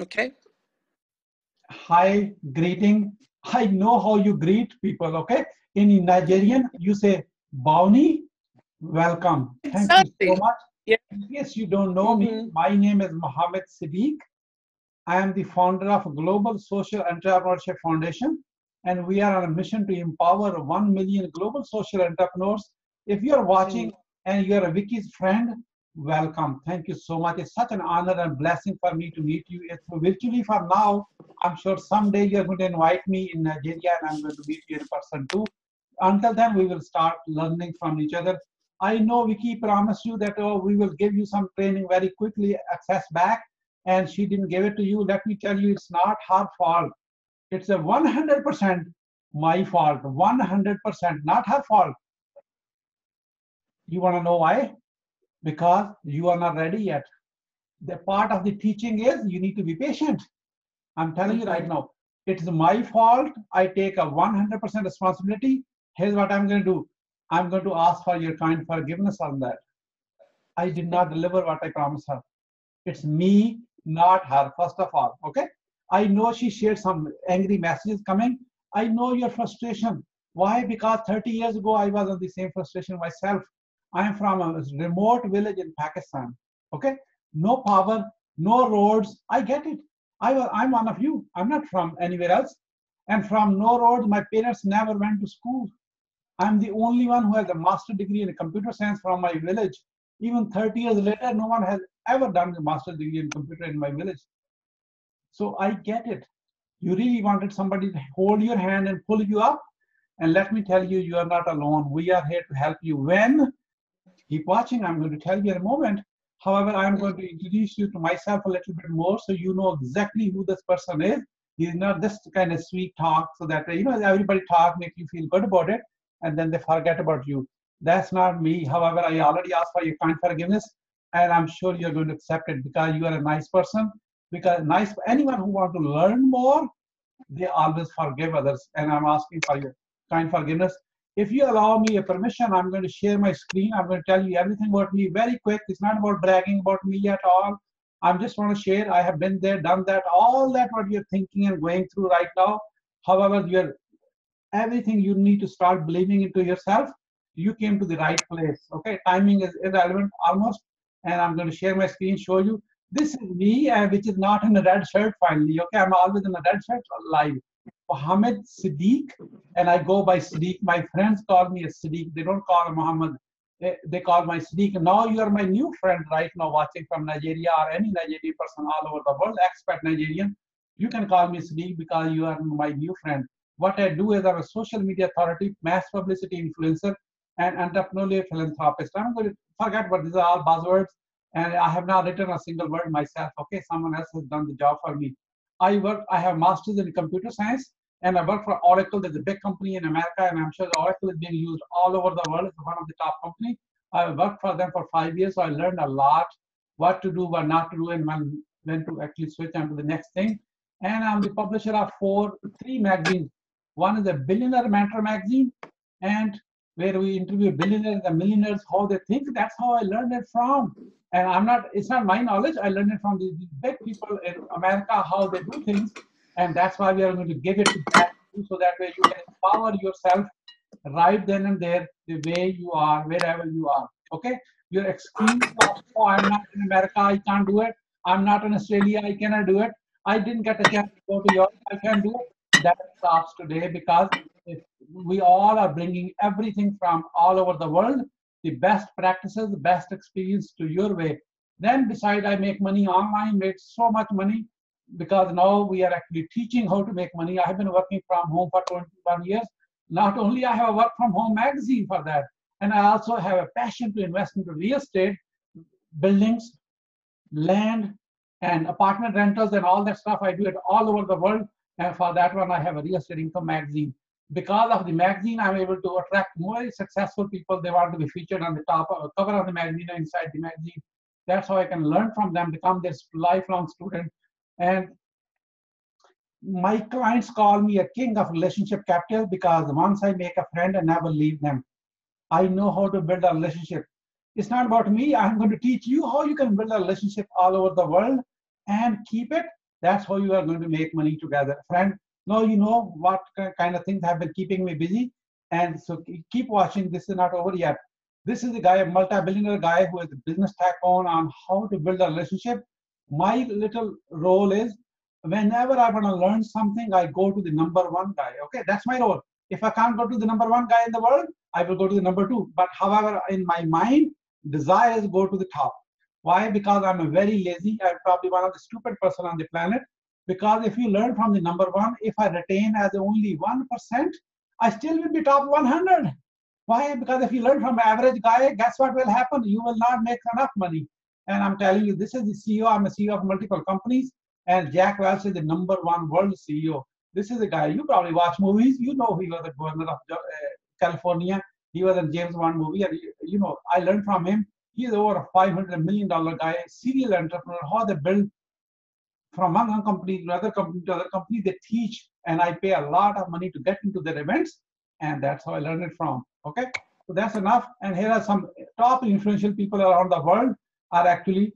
Okay. Hi, greeting. I know how you greet people, okay? In Nigerian, you say, Bounty, welcome. Thank Exactly. you so much. Yeah. In case you don't know me, Mhm. my name is Muhammad Siddique. I am the founder of Global Social Entrepreneurship Foundation, and we are on a mission to empower 1 million global social entrepreneurs. If you are watching and you're a Vicky's friend, welcome. Thank you so much. It's such an honor and blessing for me to meet you. It's virtually for now. I'm sure someday you're going to invite me in Nigeria and I'm going to meet you in person too. Until then, we will start learning from each other. I know Vicky promised you that oh, we will give you some training very quickly, access back, and she didn't give it to you. Let me tell you, it's not her fault. It's a 100% my fault. 100%, not her fault. You want to know why? Because you are not ready yet. The part of the teaching is you need to be patient. I'm telling you right now, it's my fault. I take a 100% responsibility. Here's what I'm going to do I'm going to ask for your kind forgiveness on that. I did not deliver what I promised her. It's me, not her, first of all. Okay? I know she shared some angry messages coming. I know your frustration. Why? Because 30 years ago, I was on the same frustration myself. I am from a remote village in Pakistan. Okay? No power, no roads. I get it. I I'm one of you. I'm not from anywhere else. And from no roads, my parents never went to school. I'm the only one who has a master degree in computer science from my village. Even 30 years later, no one has ever done a master degree in computer in my village. So I get it. You really wanted somebody to hold your hand and pull you up. And let me tell you, you are not alone. We are here to help you. When? Keep watching. I'm going to tell you in a moment. However, I'm going to introduce you to myself a little bit more so you know exactly who this person is. He's not just kind of sweet talk so that, you know, everybody talk, make you feel good about it, and then they forget about you. That's not me. However, I already asked for your kind forgiveness, and I'm sure you're going to accept it because you are a nice person. Because nice anyone who want to learn more, they always forgive others. And I'm asking for your kind forgiveness. If you allow me a permission, I'm going to share my screen. I'm going to tell you everything about me very quick. It's not about bragging about me at all. I just want to share. I have been there, done that, all that what you're thinking and going through right now. However, you're everything you need to start believing into yourself. You came to the right place. Okay, timing is irrelevant almost. And I'm going to share my screen, show you. This is me, uh, which is not in a red shirt finally. Okay, I'm always in a red shirt live. Muhammad Siddique, and I go by Siddique. My friends call me a Siddique. They don't call Muhammad. They, they call my Siddique. Now you are my new friend right now watching from Nigeria or any Nigerian person all over the world, expat Nigerian. You can call me Siddique because you are my new friend. What I do is I'm a social media authority, mass publicity influencer, and entrepreneurial philanthropist. I'm going to forget what these are all buzzwords, and I have not written a single word myself. Okay, someone else has done the job for me. I work, I have masters in computer science, and I work for Oracle. There's a big company in America, and I'm sure Oracle is being used all over the world. It's one of the top companies. I worked for them for five years, so I learned a lot what to do, what not to do, and when, when to actually switch on to the next thing. And I'm the publisher of four, three magazines. One is a Billionaire Mentor magazine, and where we interview billionaires and millionaires, how they think. That's how I learned it from. And I'm not, it's not my knowledge. I learned it from the big people in America, how they do things. And that's why we are going to give it to that so that way you can empower yourself right then and there, the way you are, wherever you are. Okay? Your excuse of, oh, I'm not in America, I can't do it. I'm not in Australia, I cannot do it. I didn't get a chance to go to Europe, I can do it. That stops today because if we all are bringing everything from all over the world, the best practices, the best experience to your way. Then decide I make money online, made so much money because now we are actually teaching how to make money. I have been working from home for 21 years. Not only I have a work from home magazine for that, and I also have a passion to invest into real estate, buildings, land, and apartment rentals and all that stuff. I do it all over the world. And for that one, I have a real estate income magazine. Because of the magazine, I'm able to attract more successful people. They want to be featured on the top uh, cover of the magazine or inside the magazine. That's how I can learn from them, become this lifelong student. And my clients call me a king of relationship capital because once I make a friend, I never leave them. I know how to build a relationship. It's not about me. I'm going to teach you how you can build a relationship all over the world and keep it. That's how you are going to make money together. Friend, now you know what kind of things have been keeping me busy. And so keep watching. This is not over yet. This is a guy, a multi-billionaire guy who has a business tech on on how to build a relationship. My little role is whenever I want to learn something, I go to the number one guy. Okay, that's my role. If I can't go to the number one guy in the world, I will go to the number two. But however, in my mind, desire is go to the top. Why? Because I'm a very lazy. I'm probably one of the stupid person on the planet. Because if you learn from the number one, if I retain as only one percent, I still will be top 100. Why? Because if you learn from average guy, guess what will happen? You will not make enough money. And I'm telling you, this is the CEO. I'm a CEO of multiple companies, and Jack Welch is the number one world CEO. This is a guy you probably watch movies. You know he was the governor of uh, California. He was in James Bond movie, and you know I learned from him. He's over a 500 million dollar guy, serial entrepreneur. How they build from one company to other company to other company. They teach, and I pay a lot of money to get into their events, and that's how I learned it from. Okay, so that's enough. And here are some top influential people around the world are actually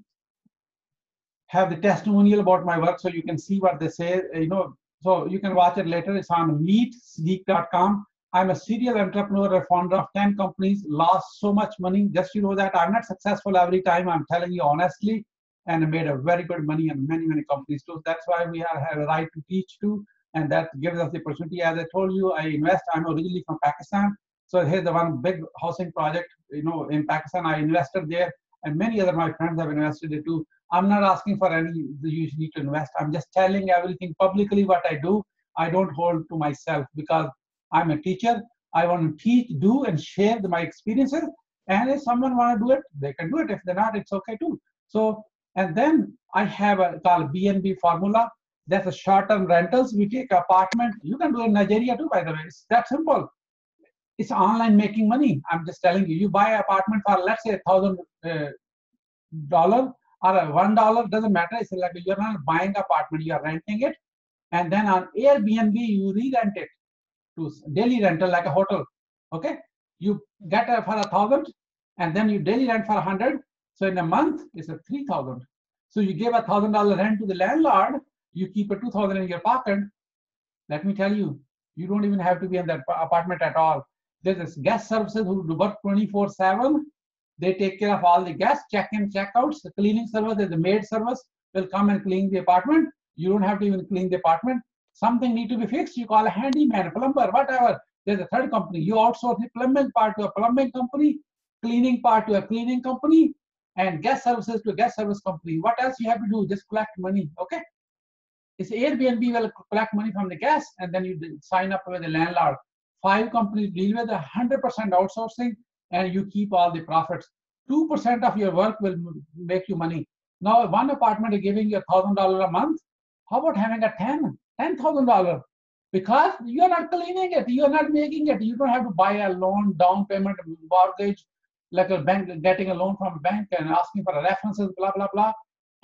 have the testimonial about my work, so you can see what they say. You know, so you can watch it later. It's on meetsiddique.com. I'm a serial entrepreneur, a founder of 10 companies, lost so much money. Just you know that I'm not successful every time. I'm telling you honestly, and made a very good money in many, many companies too. That's why we have a right to teach too, and that gives us the opportunity. As I told you, I invest. I'm originally from Pakistan. So here's the one big housing project, you know, in Pakistan. I invested there, and many other my friends have invested too. I'm not asking for any you need to invest. I'm just telling everything publicly what I do. I don't hold to myself because I'm a teacher. I want to teach, do, and share my experiences. And if someone want to do it, they can do it. If they're not, it's okay too. So, and then I have a called BNB formula. That's a short-term rentals. We take apartment. You can do in Nigeria too, by the way. It's that simple. It's online making money. I'm just telling you. You buy an apartment for let's say a thousand dollar dollar or one dollar doesn't matter. It's like you're not buying apartment, you are renting it, and then on Airbnb you re-rent it to daily rental like a hotel. Okay, you get for a thousand, and then you daily rent for a hundred. So in a month it's a three thousand. So you give a thousand dollar rent to the landlord, you keep a two thousand in your pocket. Let me tell you, you don't even have to be in that apartment at all. There's guest services who do work 24 7 they take care of all the guests, check-in, check-outs. The cleaning service, the maid service will come and clean the apartment. You don't have to even clean the apartment. Something need to be fixed. You call a handyman, plumber, whatever. There's a third company. You outsource the plumbing part to a plumbing company, cleaning part to a cleaning company, and guest services to guest service company. What else you have to do? Just collect money. Okay. It's Airbnb will collect money from the guests, and then you sign up with the landlord. Five companies deal with 100% outsourcing and you keep all the profits. 2% of your work will make you money. Now, one apartment is giving you $1,000 a month. How about having a 10, $10,000? Because you're not cleaning it, you're not making it. You don't have to buy a loan, down payment, mortgage, like a bank, getting a loan from a bank and asking for references, blah, blah, blah.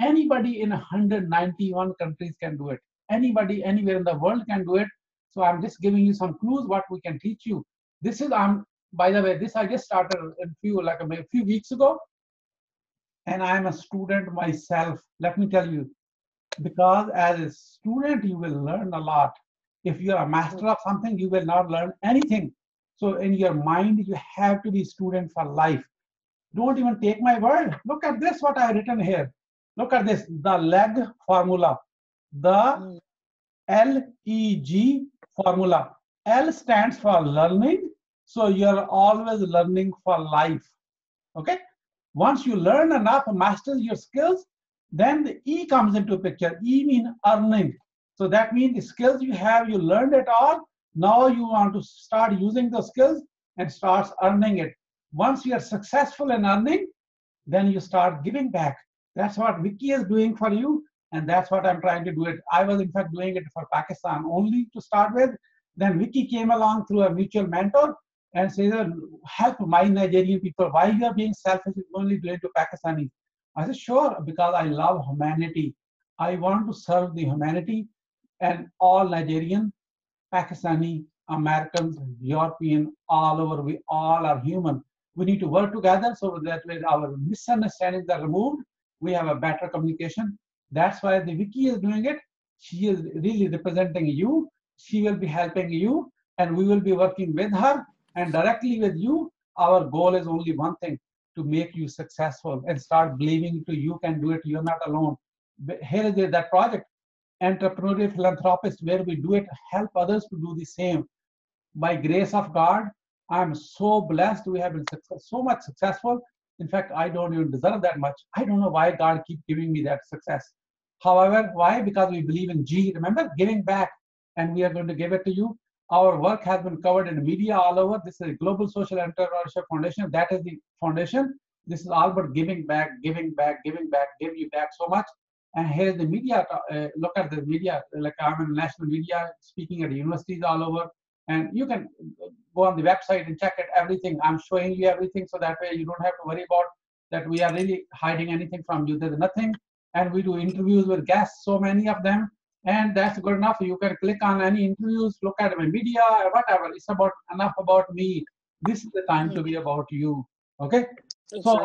Anybody in 191 countries can do it. Anybody anywhere in the world can do it. So I'm just giving you some clues what we can teach you. This is I'm by the way, this I just started a few like a few weeks ago, and I'm a student myself. Let me tell you, because as a student you will learn a lot. If you're a master of something, you will not learn anything. So in your mind, you have to be student for life. Don't even take my word. Look at this, what I have written here. Look at this, the leg formula. The L-E-G formula. L stands for learning, so you're always learning for life. Okay? Once you learn enough, master your skills, then the E comes into picture. E means earning. So that means the skills you have, you learned it all. Now you want to start using those skills and start earning it. Once you are successful in earning, then you start giving back. That's what Vicky is doing for you, and that's what I'm trying to do it. I was in fact doing it for Pakistan only to start with. Then Vicky came along through a mutual mentor, and say, help my Nigerian people. Why you are being selfish only doing to Pakistanis? I said, sure, because I love humanity. I want to serve the humanity and all Nigerian, Pakistani, Americans, European, all over, we all are human. We need to work together so that when our misunderstandings are removed, we have a better communication. That's why the Vicky is doing it. She is really representing you. She will be helping you, and we will be working with her and directly with you. Our goal is only one thing to make you successful and start believing to you can do it. You're not alone. Here is that project, entrepreneurial philanthropist, where we do it, help others to do the same. By grace of God, I'm so blessed. We have been success, so much successful. In fact, I don't even deserve that much. I don't know why God keep giving me that success. However, why? Because we believe in G. Remember, giving back, and we are going to give it to you. Our work has been covered in the media all over. This is a Global Social Entrepreneurship Foundation. That is the foundation. This is all about giving back, giving back, giving back, give you back so much. And here the media. Uh, look at the media. Like I'm in national media, speaking at universities all over. And you can go on the website and check it, everything. I'm showing you everything so that way you don't have to worry about that we are really hiding anything from you. There's nothing. And we do interviews with guests, so many of them. And that's good enough. You can click on any interviews, look at my media, whatever. It's about enough about me. This is the time to be about you. Okay? So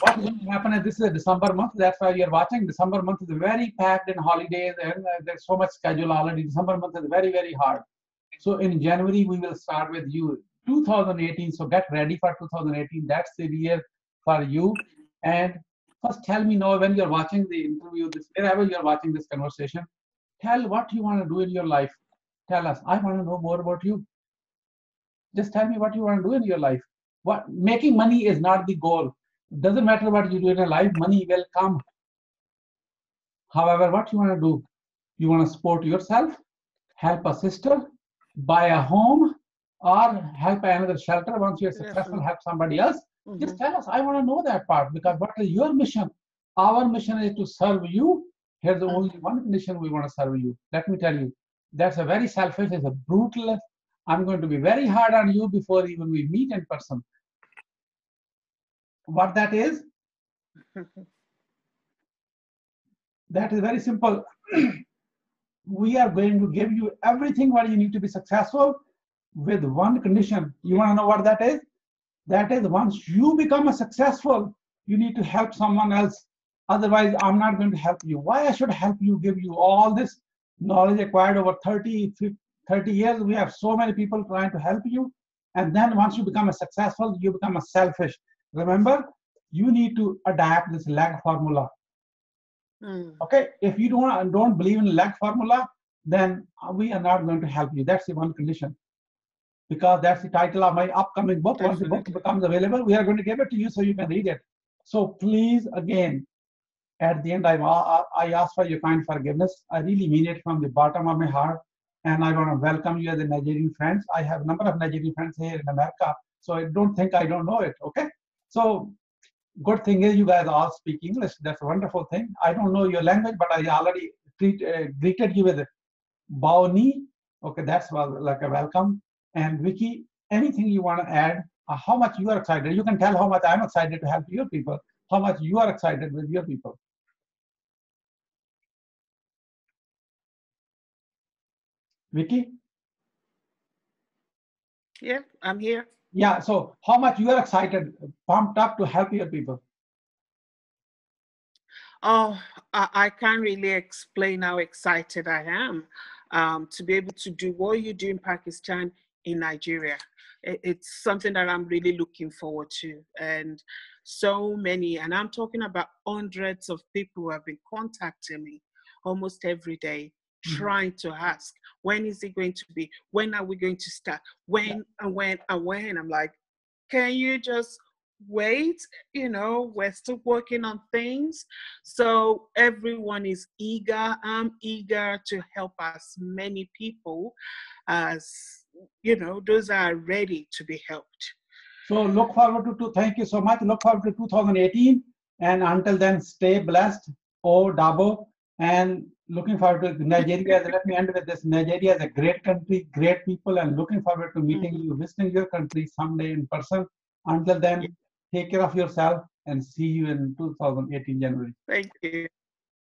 what is going to happen is this is a December month. That's why you're watching. December month is very packed in holidays and uh, there's so much schedule already. December month is very, very hard. So in January, we will start with you 2018. So get ready for 2018. That's the year for you. And first tell me now when you're watching the interview, this wherever you're watching this conversation, tell what you want to do in your life. Tell us. I want to know more about you. Just tell me what you want to do in your life. What making money is not the goal. Doesn't matter what you do in your life, money will come. However, what you want to do? You want to support yourself, help a sister, buy a home or help another shelter once you're successful help somebody else mm-hmm. just tell us i want to know that part because what is your mission our mission is to serve you here's the mm-hmm. only one condition we want to serve you let me tell you that's a very selfish it's a brutal i'm going to be very hard on you before even we meet in person what that is that is very simple we are going to give you everything what you need to be successful with one condition. You want to know what that is? That is once you become a successful, you need to help someone else. Otherwise, I'm not going to help you. Why I should help you, give you all this knowledge acquired over 30, 50, 30 years. We have so many people trying to help you. And then once you become a successful, you become a selfish. Remember, you need to adapt this lag formula. Mm. Okay, if you don't don't believe in lag formula, then we are not going to help you. That's the one condition. Because that's the title of my upcoming book. Once the book becomes available, we are going to give it to you so you can read it. So please, again, at the end, I, I ask for your kind forgiveness. I really mean it from the bottom of my heart. And I want to welcome you as a Nigerian friends. I have a number of Nigerian friends here in America. So I don't think I don't know it. Okay. So good thing is you guys all speak English. That's a wonderful thing. I don't know your language, but I already treat, uh, greeted you with Baoni. Okay, that's like a welcome. And Vicky, anything you want to add? Uh, how much you are excited? You can tell how much I'm excited to help your people. How much you are excited with your people. Vicky? Yeah, I'm here. Yeah, so how much you are excited, pumped up to help your people? Oh, I, I can't really explain how excited I am um, to be able to do what you do in Pakistan in Nigeria. It, it's something that I'm really looking forward to. And so many, and I'm talking about hundreds of people who have been contacting me almost every day. Mm-hmm. trying to ask, when is it going to be? When are we going to start? When yeah. and when and when? I'm like, can you just wait? You know, we're still working on things. So everyone is eager. I'm eager to help as many people as, you know, those are ready to be helped. So look forward to, to thank you so much. Look forward to 2018. And until then, stay blessed. Oh, Dabo. And looking forward to Nigeria. Let me end with this. Nigeria is a great country, great people, and looking forward to meeting you, visiting your country someday in person. Until then, take care of yourself and see you in 2018 January. Thank you.